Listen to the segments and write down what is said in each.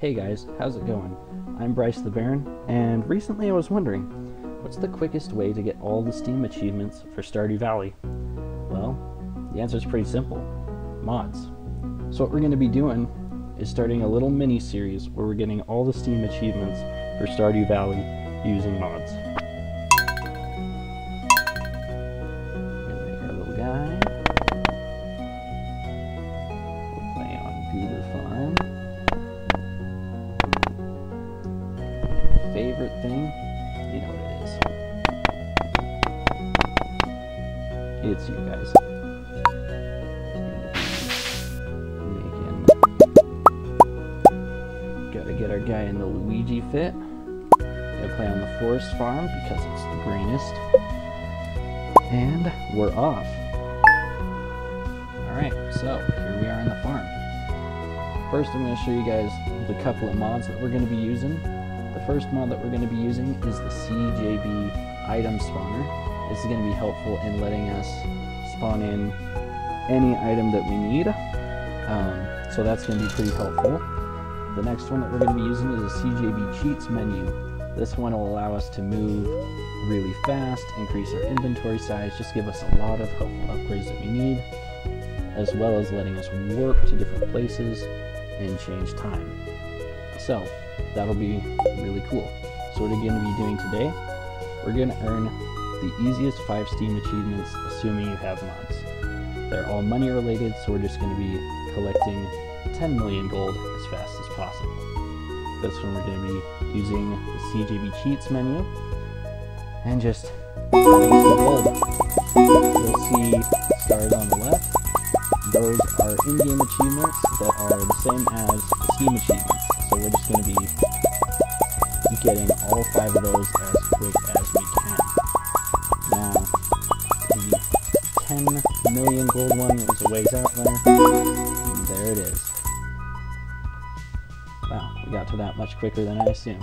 Hey guys, how's it going? I'm Bryce the Baron, and recently I was wondering, what's the quickest way to get all the Steam achievements for Stardew Valley? Well, the answer is pretty simple mods. So, what we're going to be doing is starting a little mini series where we're getting all the Steam achievements for Stardew Valley using mods. Favorite thing? You know what it is. It's you guys. Making. Gotta get our guy in the Luigi fit. Gotta play on the forest farm because it's the greenest. And we're off. Alright, so here we are on the farm. First, I'm going to show you guys the couple of mods that we're going to be using. The first mod that we're going to be using is the CJB item spawner. This is going to be helpful in letting us spawn in any item that we need. Um, so that's going to be pretty helpful. The next one that we're going to be using is the CJB cheats menu. This one will allow us to move really fast, increase our inventory size, just give us a lot of helpful upgrades that we need, as well as letting us warp to different places and change time. So that'll be really cool. So what are we're going to be doing today, we're going to earn the easiest 5 Steam achievements, assuming you have mods. They're all money related, so we're just going to be collecting 10 million gold as fast as possible. This one we're going to be using the CJB cheats menu and just gold. You'll see stars on the left. Those are in-game achievements that are the same as Steam achievements. So we're just going to be getting all five of those as quick as we can. Now, the 10 million gold one is a ways out there. And there it is. Wow, we got to that much quicker than I assumed.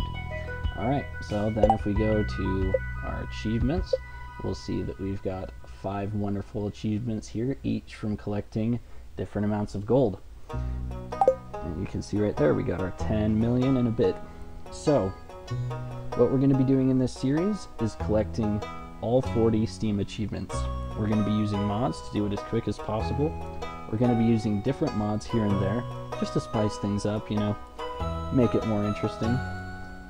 Alright, so then if we go to our achievements, we'll see that we've got five wonderful achievements here, each from collecting different amounts of gold. And you can see right there, we got our 10 million and a bit. So, what we're going to be doing in this series is collecting all 40 Steam achievements. We're going to be using mods to do it as quick as possible. We're going to be using different mods here and there, just to spice things up, you know, make it more interesting.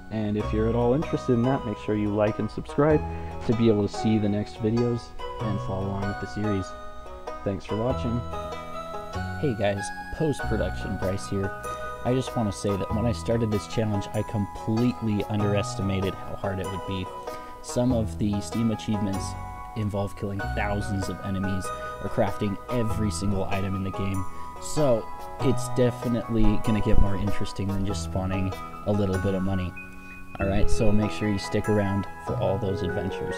And if you're at all interested in that, make sure you like and subscribe to be able to see the next videos and follow along with the series. Thanks for watching. Hey guys, post-production Bryce here. I just want to say that when I started this challenge, I completely underestimated how hard it would be. Some of the Steam achievements involve killing thousands of enemies or crafting every single item in the game. So it's definitely going to get more interesting than just spawning a little bit of money. Alright, so make sure you stick around for all those adventures.